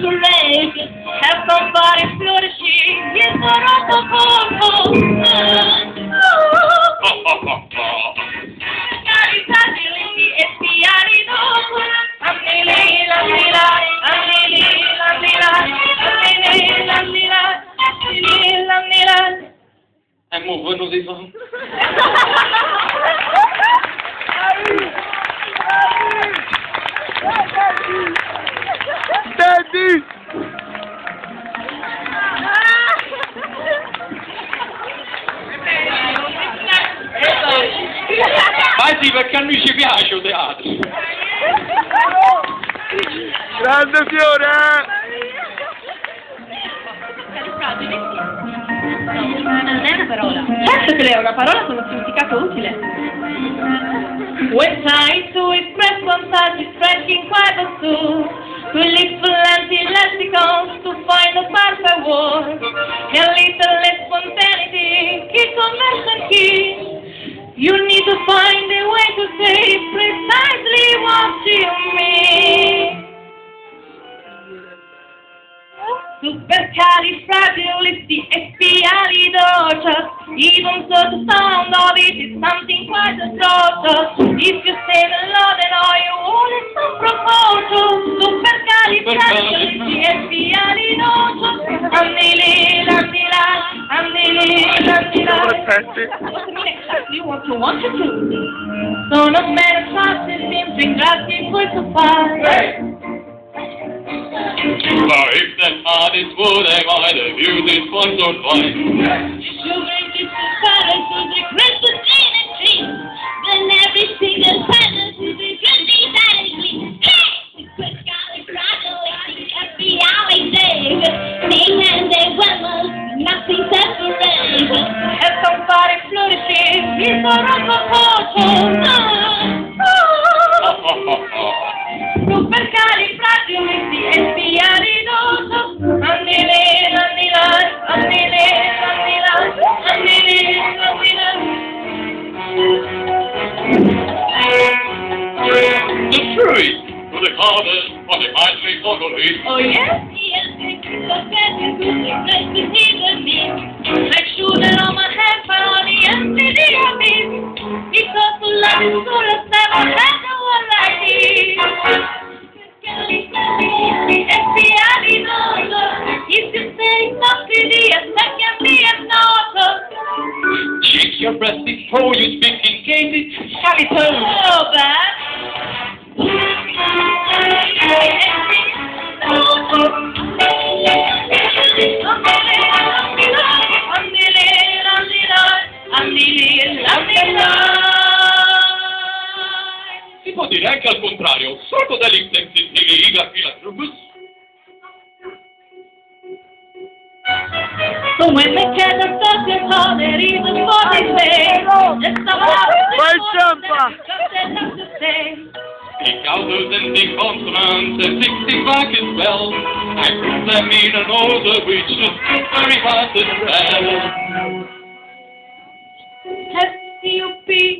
su lei e compare fiorisci dietro al tuo collo. Carizzati lì e Thank you sì, perché a noi ci piace il teatro. Grande fiore! Non è una parola. Certo che lei è una parola con un significato utile. When trying You need to find a way to say precisely what you mean. Supercalifragilisticexpialidocious Even so the sound of it is something quite atrocious. If you say the Lord and all you want is some proposal Supercalifragilisticexpialidocious Andili, landila, andili, landila Aspetti. Doesn't exactly what you want to do. Sono meno fatti, sempre ingrati in questo fare For if that artist would have might have used this one so fine. Rock of culture. Supercalifragilisticexpialidocious. Andile, andila, andile, andila, andile. The truth, the for the totally. Oh yes? Yes, it's a better good place to see the meat. Sure that all your breast before you speak engage it. Have it home. So bad. Si può dire anche al contrario, sotto dall'intensi e la fila trubus. So when they get the stuff they call the reason for the day, it's the Vai, Ciampa! Speak out those ending consonants and sixty-five as well. I put them in an order which is very hard to spell. S-U-P-E-R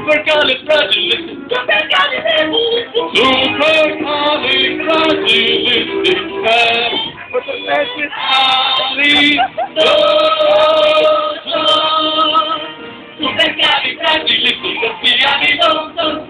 Supercalifragilistic. Supercalifragilistic. What's the message? Supercalifragilistic.